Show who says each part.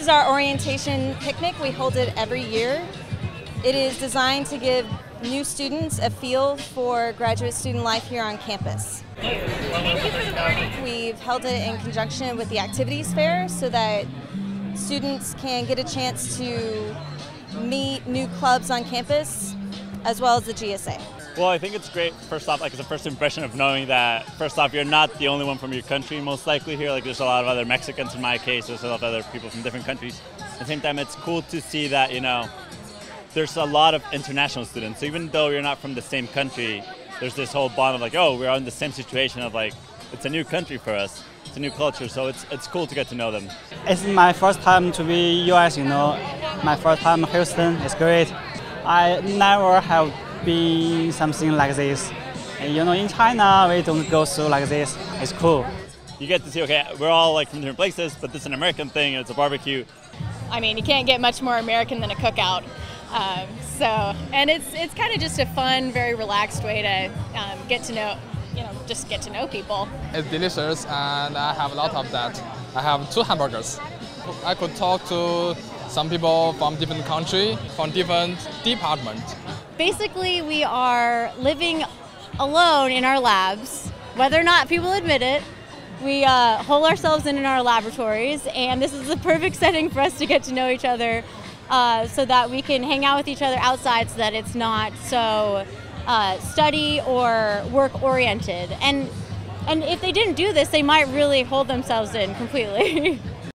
Speaker 1: is our orientation picnic. We hold it every year. It is designed to give new students a feel for graduate student life here on campus. We've held it in conjunction with the activities fair so that students can get a chance to meet new clubs on campus as well as the GSA.
Speaker 2: Well, I think it's great, first off, like it's a first impression of knowing that, first off, you're not the only one from your country, most likely here. Like there's a lot of other Mexicans in my case, there's a lot of other people from different countries. At the same time, it's cool to see that, you know, there's a lot of international students. So even though you're not from the same country, there's this whole bond of like, oh, we're in the same situation of like, it's a new country for us. It's a new culture, so it's, it's cool to get to know them.
Speaker 3: It's my first time to be US, you know. My first time in Houston. It's great. I never have been something like this. And, you know, in China, we don't go through like this. It's cool.
Speaker 2: You get to see, okay, we're all like from different places, but this is an American thing, it's a barbecue.
Speaker 4: I mean, you can't get much more American than a cookout. Um, so, and it's it's kind of just a fun, very relaxed way to um, get to know, you know, just get to know people.
Speaker 5: It's delicious, and I have a lot of that. I have two hamburgers. I could talk to some people from different country, from different department.
Speaker 6: Basically, we are living alone in our labs, whether or not people admit it. We uh, hole ourselves in in our laboratories, and this is the perfect setting for us to get to know each other uh, so that we can hang out with each other outside so that it's not so uh, study or work oriented. And, and if they didn't do this, they might really hold themselves in completely.